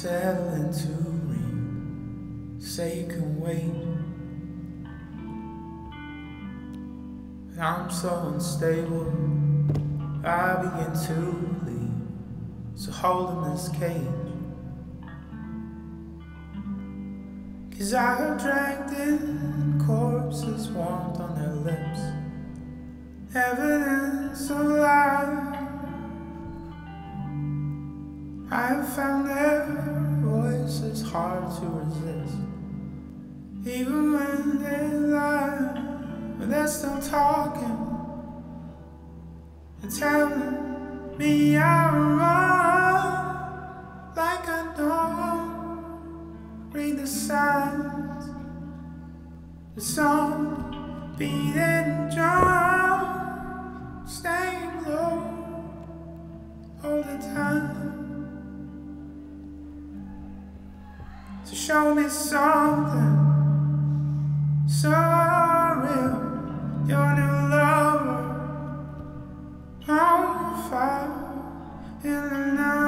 settle into ring. Say you can wait. And I'm so unstable, I begin to leave. So hold in this cage. Cause I have dragged in corpses warmth on their lips. Evidence of life. I have found their voices hard to resist. Even when they lie, but they're still talking. They're telling me I'm wrong, like I don't read the signs. The song beating drum, staying low all the time. To show me something so real. Your new lover on oh, fire in the night.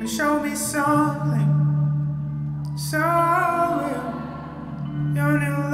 and show me something so real. Your new